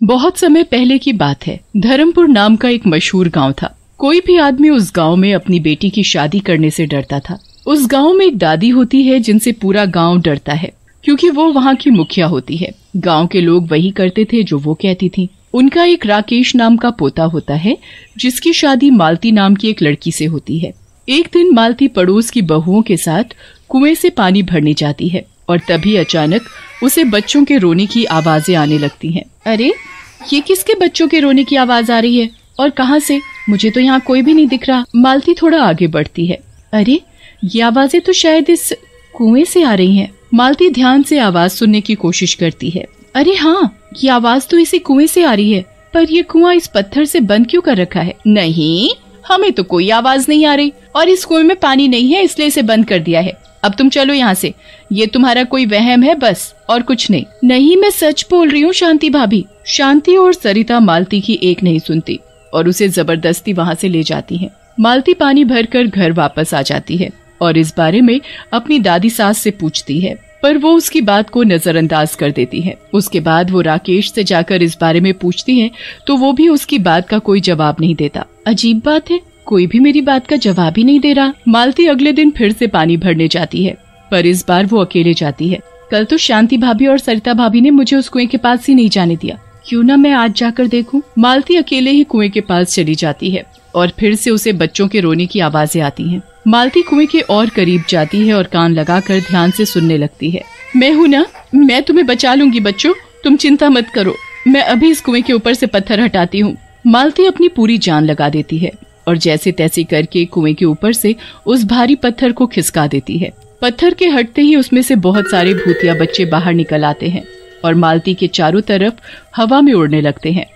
बहुत समय पहले की बात है। धर्मपुर नाम का एक मशहूर गाँव था। कोई भी आदमी उस गाँव में अपनी बेटी की शादी करने से डरता था। उस गाँव में एक दादी होती है जिनसे पूरा गाँव डरता है, क्योंकि वो वहाँ की मुखिया होती है। गाँव के लोग वही करते थे जो वो कहती थी। उनका एक राकेश नाम का पोता होता है, जिसकी शादी मालती नाम की एक लड़की से होती है। एक दिन मालती पड़ोस की बहुओं के साथ कुएँ से पानी भरने जाती है। और तभी अचानक उसे बच्चों के रोने की आवाज़ें आने लगती हैं। अरे, ये किसके बच्चों के रोने की आवाज़ आ रही है? और कहाँ से? मुझे तो यहाँ कोई भी नहीं दिख रहा। मालती थोड़ा आगे बढ़ती है। अरे, ये आवाज़ें तो शायद इस कुएँ से आ रही हैं। मालती ध्यान से आवाज़ सुनने की कोशिश करती है। अरे हाँ ये आवाज़ तो इसी कुएँ से आ रही है। पर ये कुआँ इस पत्थर से बंद क्यों कर रखा है? नहीं, हमें तो कोई आवाज़ नहीं आ रही। और इस कुएँ में पानी नहीं है, इसलिए इसे बंद कर दिया है। अब तुम चलो यहाँ से। ये तुम्हारा कोई वहम है बस, और कुछ नहीं। नहीं, मैं सच बोल रही हूँ, शांति भाभी। शांति और सरिता मालती की एक नहीं सुनती, और उसे ज़बरदस्ती वहाँ से ले जाती है। मालती पानी भरकर घर वापस आ जाती है, और इस बारे में अपनी दादी सास से पूछती है, पर वो उसकी बात को नजरअंदाज कर देती है। उसके बाद वो राकेश से जाकर इस बारे में पूछती है तो वो भी उसकी बात का कोई जवाब नहीं देता। अजीब बात है कोई भी मेरी बात का जवाब ही नहीं दे रहा। मालती अगले दिन फिर से पानी भरने जाती है, पर इस बार वो अकेले जाती है। कल तो शांति भाभी और सरिता भाभी ने मुझे उस कुएँ के पास ही नहीं जाने दिया। क्यों ना मैं आज जाकर देखूँ? मालती अकेले ही कुएँ के पास चली जाती है, और फिर से उसे बच्चों के रोने की आवाज़ें आती हैं। मालती कुएँ के और करीब जाती है और कान लगाकर ध्यान से सुनने लगती है। मैं हूँ ना? मैं तुम्हें बचा लूँगी बच्चों। तुम चिंता मत करो। मैं अभी इस कुएँ के ऊपर से पत्थर हटाती हूँ। मालती अपनी पूरी जान लगा देती है। और जैसे तैसे करके कुएँ के ऊपर से उस भारी पत्थर को खिसका देती है। पत्थर के हटते ही उसमें से बहुत सारे भूतिया बच्चे बाहर निकल आते हैं और मालती के चारों तरफ़ हवा में उड़ने लगते हैं।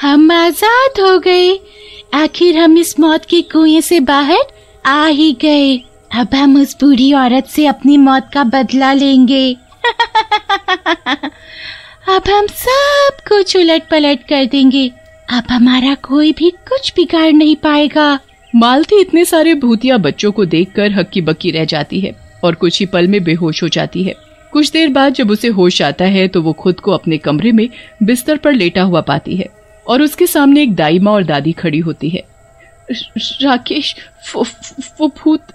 हम आज़ाद हो गए। आखिर हम इस मौत के कुएँ से बाहर आ ही गए। अब हम उस बूढ़ी औरत से अपनी मौत का बदला लेंगे। अब हम सब कुछ उलट पलट कर देंगे। अब हमारा कोई भी कुछ बिगाड़ नहीं पाएगा। मालती इतने सारे भूतिया बच्चों को देखकर हक्की बक्की रह जाती है और कुछ ही पल में बेहोश हो जाती है। कुछ देर बाद जब उसे होश आता है तो वो खुद को अपने कमरे में बिस्तर पर लेटा हुआ पाती है और उसके सामने एक दाई माँ और दादी खड़ी होती है। राकेश वो, वो भूत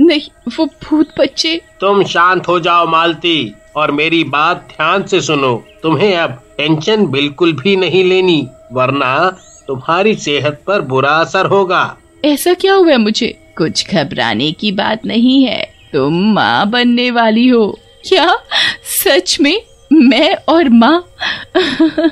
नहीं वो भूत बच्चे। तुम शांत हो जाओ मालती और मेरी बात ध्यान से सुनो। तुम्हें अब टेंशन बिल्कुल भी नहीं लेनी। वरना तुम्हारी सेहत पर बुरा असर होगा। ऐसा क्या हुआ मुझे? कुछ घबराने की बात नहीं है। तुम माँ बनने वाली हो। क्या? सच में? मैं और माँ?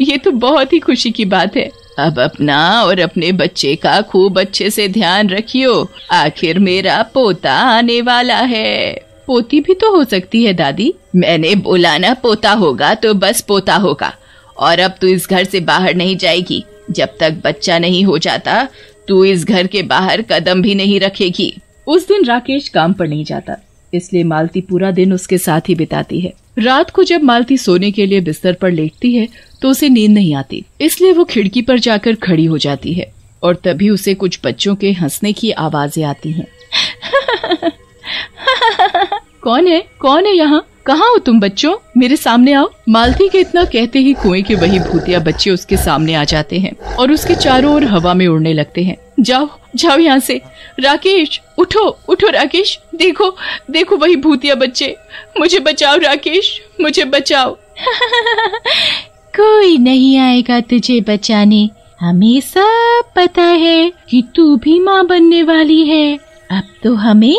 ये तो बहुत ही खुशी की बात है। अब अपना और अपने बच्चे का खूब अच्छे से ध्यान रखियो। आखिर मेरा पोता आने वाला है। पोती भी तो हो सकती है, दादी। मैंने बोला ना पोता होगा तो बस पोता होगा। और अब तू इस घर से बाहर नहीं जाएगी। जब तक बच्चा नहीं हो जाता, तू इस घर के बाहर कदम भी नहीं रखेगी। उस दिन राकेश काम पर नहीं जाता, इसलिए मालती पूरा दिन उसके साथ ही बिताती है। रात को जब मालती सोने के लिए बिस्तर पर लेटती है तो उसे नींद नहीं आती, इसलिए वो खिड़की पर जाकर खड़ी हो जाती है, और तभी उसे कुछ बच्चों के हंसने की आवाज़ें आती हैं। कौन है? कौन है यहाँ? कहाँ हो तुम बच्चों? मेरे सामने आओ। मालती के इतना कहते ही कुएँ के वही भूतिया बच्चे उसके सामने आ जाते हैं और उसके चारों ओर हवा में उड़ने लगते हैं। जाओ जाओ यहाँ से। राकेश, उठो उठो राकेश। देखो देखो वही भूतिया बच्चे। मुझे बचाओ राकेश, मुझे बचाओ। कोई नहीं आएगा तुझे बचाने। हमें सब पता है कि तू भी माँ बनने वाली है। अब तो हमें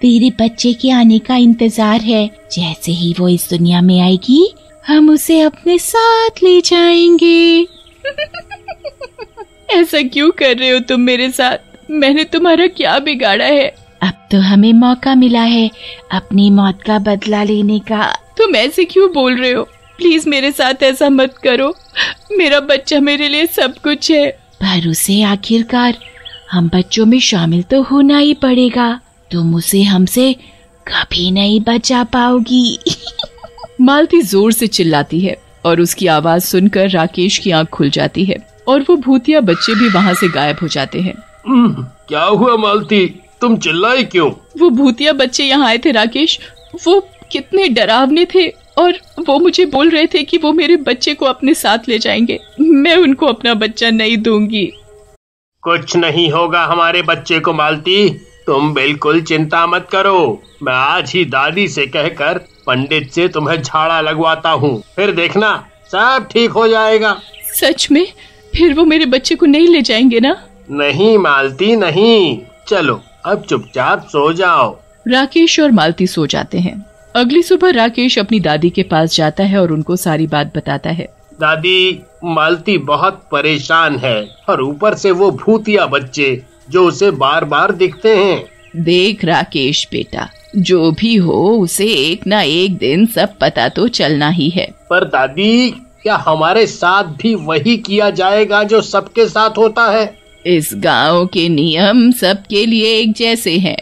तेरे बच्चे के आने का इंतज़ार है। जैसे ही वो इस दुनिया में आएगी हम उसे अपने साथ ले जाएँगे। ऐसा क्यों कर रहे हो तुम मेरे साथ? मैंने तुम्हारा क्या बिगाड़ा है? अब तो हमें मौका मिला है अपनी मौत का बदला लेने का। तुम ऐसे क्यों बोल रहे हो? प्लीज़ मेरे साथ ऐसा मत करो। मेरा बच्चा मेरे लिए सब कुछ है। पर उसे आखिरकार हम बच्चों में शामिल तो होना ही पड़ेगा। तुम उसे हमसे कभी नहीं बचा पाओगी। मालती ज़ोर से चिल्लाती है और उसकी आवाज़ सुनकर राकेश की आँख खुल जाती है और वो भूतिया बच्चे भी वहाँ से गायब हो जाते हैं। हम्म, क्या हुआ मालती? तुम चिल्लाए क्यों? वो भूतिया बच्चे यहाँ आए थे राकेश। वो कितने डरावने थे और वो मुझे बोल रहे थे कि वो मेरे बच्चे को अपने साथ ले जाएँगे। मैं उनको अपना बच्चा नहीं दूँगी। कुछ नहीं होगा हमारे बच्चे को मालती। तुम बिल्कुल चिंता मत करो। मैं आज ही दादी से कहकर पंडित से तुम्हें झाड़ा लगवाता हूँ। फिर देखना सब ठीक हो जाएगा। सच में? फिर वो मेरे बच्चे को नहीं ले जाएँगे ना? नहीं मालती नहीं। चलो अब चुपचाप सो जाओ। राकेश और मालती सो जाते हैं। अगली सुबह राकेश अपनी दादी के पास जाता है और उनको सारी बात बताता है। दादी मालती बहुत परेशान है और ऊपर से वो भूतिया बच्चे जो उसे बार बार दिखते हैं। देख राकेश बेटा जो भी हो उसे एक ना एक दिन सब पता तो चलना ही है। पर दादी क्या हमारे साथ भी वही किया जाएगा जो सबके साथ होता है? इस गाँव के नियम सबके लिए एक जैसे हैं।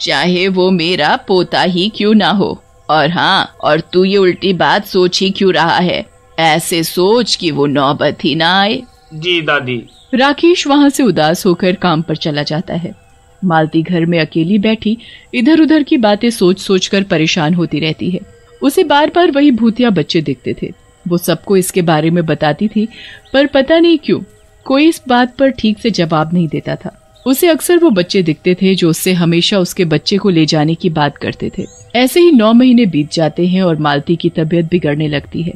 चाहे वो मेरा पोता ही क्यों ना हो। और हाँ और तू ये उल्टी बात सोच ही क्यों रहा है? ऐसे सोच कि वो नौबत ही ना आए। जी दादी। राकेश वहाँ से उदास होकर काम पर चला जाता है। मालती घर में अकेली बैठी इधर उधर की बातें सोच सोच कर परेशान होती रहती है। उसे बार बार वही भूतिया बच्चे दिखते थे। वो सबको इसके बारे में बताती थी, पर पता नहीं क्यों, कोई इस बात पर ठीक से जवाब नहीं देता था। उसे अक्सर वो बच्चे दिखते थे जो उससे हमेशा उसके बच्चे को ले जाने की बात करते थे। ऐसे ही नौ महीने बीत जाते हैं और मालती की तबीयत बिगड़ने लगती है।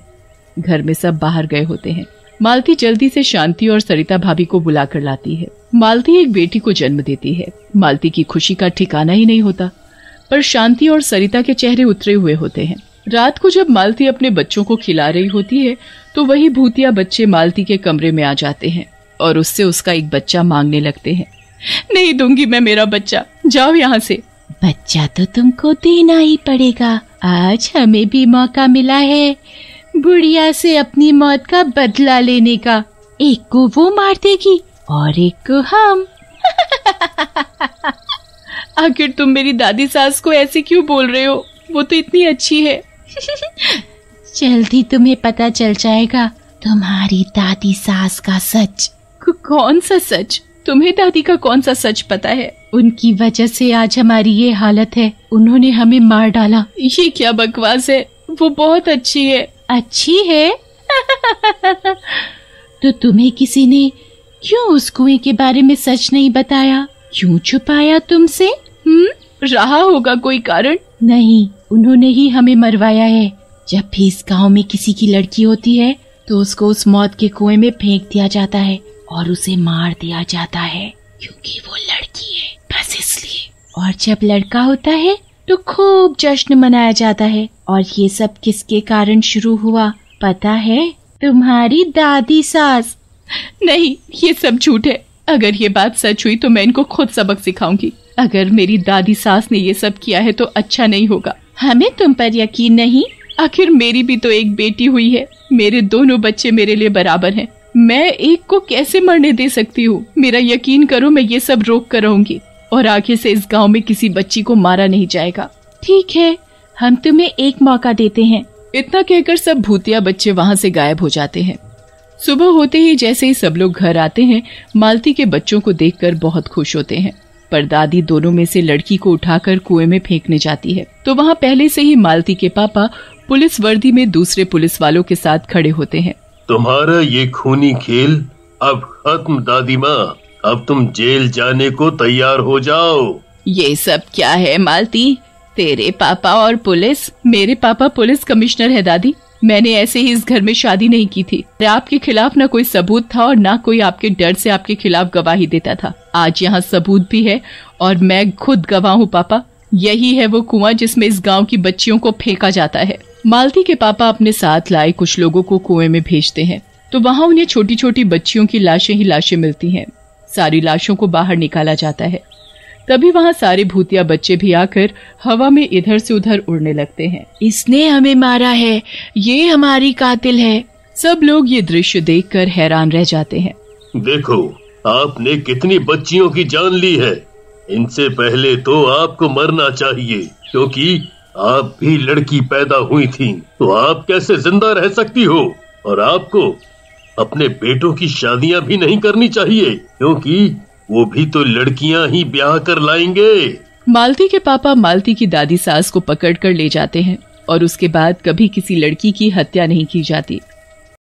घर में सब बाहर गए होते हैं। मालती जल्दी से शांति और सरिता भाभी को बुलाकर लाती है। मालती एक बेटी को जन्म देती है। मालती की खुशी का ठिकाना ही नहीं होता, पर शांति और सरिता के चेहरे उतरे हुए होते हैं। रात को जब मालती अपने बच्चों को खिला रही होती है तो वही भूतिया बच्चे मालती के कमरे में आ जाते हैं और उससे उसका एक बच्चा मांगने लगते हैं। नहीं दूँगी मैं मेरा बच्चा, जाओ यहाँ से। बच्चा तो तुमको देना ही पड़ेगा। आज हमें भी मौका मिला है। बुढ़िया से अपनी मौत का बदला लेने का। एक को वो मार देगी और एक को हम। आखिर तुम मेरी दादी सास को ऐसे क्यों बोल रहे हो? वो तो इतनी अच्छी है। जल्दी तुम्हें पता चल जाएगा, तुम्हारी दादी सास का सच। कौन सा सच? तुम्हें दादी का कौन सा सच पता है? उनकी वजह से आज हमारी ये हालत है। उन्होंने हमें मार डाला। ये क्या बकवास है? वो बहुत अच्छी है। अच्छी है। तो तुम्हें किसी ने क्यों उस कुएँ के बारे में सच नहीं बताया? क्यों छुपाया तुमसे? हम्म? रहा होगा कोई कारण। नहीं उन्होंने ही हमें मरवाया है। जब भी इस गाँव में किसी की लड़की होती है तो उसको उस मौत के कुएँ में फेंक दिया जाता है और उसे मार दिया जाता है। क्योंकि वो लड़की है बस इसलिए। और जब लड़का होता है तो खूब जश्न मनाया जाता है। और ये सब किसके कारण शुरू हुआ, पता है? तुम्हारी दादी सास। नहीं, ये सब झूठ है। अगर ये बात सच हुई तो मैं इनको खुद सबक सिखाऊँगी। अगर मेरी दादी सास ने ये सब किया है तो अच्छा नहीं होगा। हमें तुम पर यकीन नहीं? आखिर मेरी भी तो एक बेटी हुई है। मेरे दोनों बच्चे मेरे लिए बराबर हैं। मैं एक को कैसे मरने दे सकती हूँ? मेरा यकीन करो, मैं ये सब रोक कर रहूँगी। और आगे से इस गाँव में किसी बच्ची को मारा नहीं जाएगा। ठीक है, हम तुम्हें एक मौका देते हैं। इतना कहकर सब भूतिया बच्चे वहाँ से गायब हो जाते हैं। सुबह होते ही जैसे ही सब लोग घर आते हैं, मालती के बच्चों को देखकर बहुत खुश होते हैं। पर दादी दोनों में से लड़की को उठाकर कुएँ में फेंकने जाती है। तो वहाँ पहले से ही मालती के पापा पुलिस वर्दी में दूसरे पुलिस वालों के साथ खड़े होते हैं। तुम्हारा ये खूनी खेल अब खत्म, दादी माँ। अब तुम जेल जाने को तैयार हो जाओ। ये सब क्या है, मालती? तेरे पापा और पुलिस? मेरे पापा पुलिस कमिश्नर है, दादी। मैंने ऐसे ही इस घर में शादी नहीं की थी। आपके खिलाफ ना कोई सबूत था और ना कोई आपके डर से आपके खिलाफ गवाही देता था। आज यहाँ सबूत भी है और मैं खुद गवाह हूँ, पापा। यही है वो कुआँ जिसमें इस गाँव की बच्चियों को फेंका जाता है। मालती के पापा अपने साथ लाए कुछ लोगों को कुएँ में भेजते हैं। तो वहाँ उन्हें छोटी छोटी बच्चियों की लाशें ही लाशें मिलती हैं। सारी लाशों को बाहर निकाला जाता है। तभी वहाँ सारे भूतिया बच्चे भी आकर हवा में इधर से उधर उड़ने लगते हैं। इसने हमें मारा है। ये हमारी कातिल है। सब लोग ये दृश्य देखकर हैरान रह जाते हैं। देखो आपने कितनी बच्चियों की जान ली है। इनसे पहले तो आपको मरना चाहिए क्योंकि आप भी लड़की पैदा हुई थी। तो आप कैसे ज़िंदा रह सकती हो? और आपको अपने बेटों की शादियाँ भी नहीं करनी चाहिए, क्योंकि वो भी तो लड़कियाँ ही ब्याह कर लाएँगे। मालती के पापा मालती की दादी सास को पकड़ कर ले जाते हैं, और उसके बाद कभी किसी लड़की की हत्या नहीं की जाती।